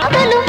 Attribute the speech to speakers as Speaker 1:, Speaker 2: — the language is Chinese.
Speaker 1: 啊！